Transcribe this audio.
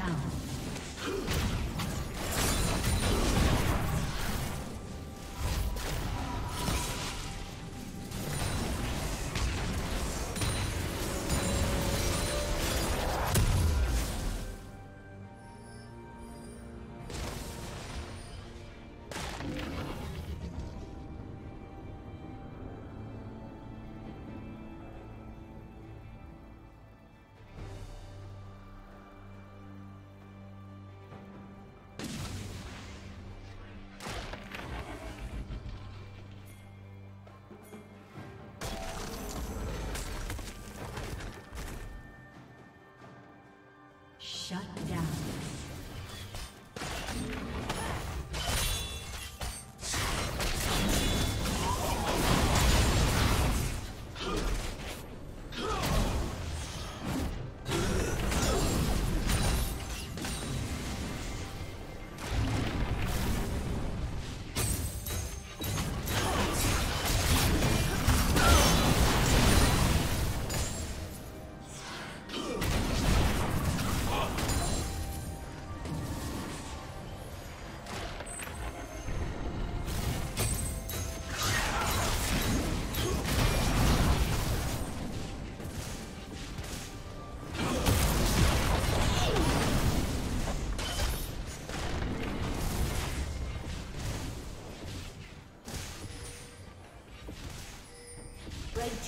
down. Shut down.